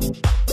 Thank